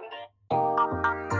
Música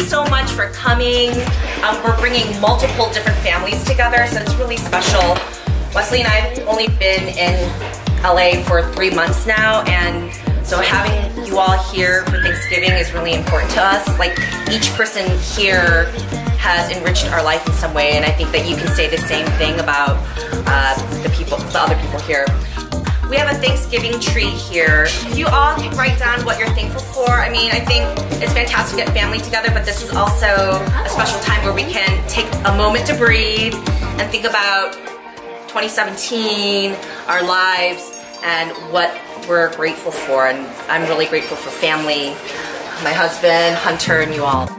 so much for coming. Um, we're bringing multiple different families together, so it's really special. Wesley and I have only been in LA for three months now, and so having you all here for Thanksgiving is really important to us. Like each person here has enriched our life in some way, and I think that you can say the same thing about uh, the people, the other people here. Thanksgiving tree here. You all can write down what you're thankful for, I mean, I think it's fantastic to get family together, but this is also a special time where we can take a moment to breathe and think about 2017, our lives, and what we're grateful for. And I'm really grateful for family, my husband, Hunter, and you all.